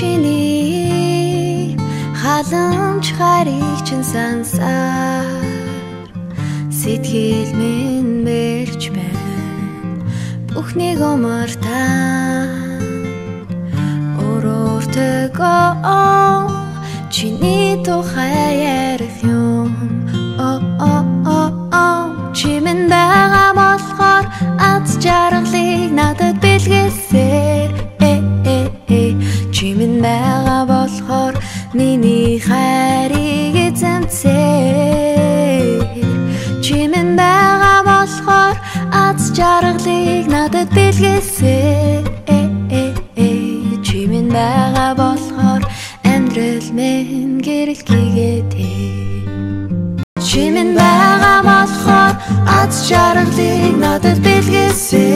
чиний халамж харийг чин сансаар. Сэтгэл минь мэрч байна бүхнийг омартаа өрөөртөө чиний тухай миний хайрыг эзэмсээр чимэн байгаа болохоор аз жаргалыг надад бэлгээсээр э чимэн байгаа болохоор амьдрал минь гэрэл хийгээдээ Чимэн байгаа болохоор аз жаргалыг надад бэлгээсээр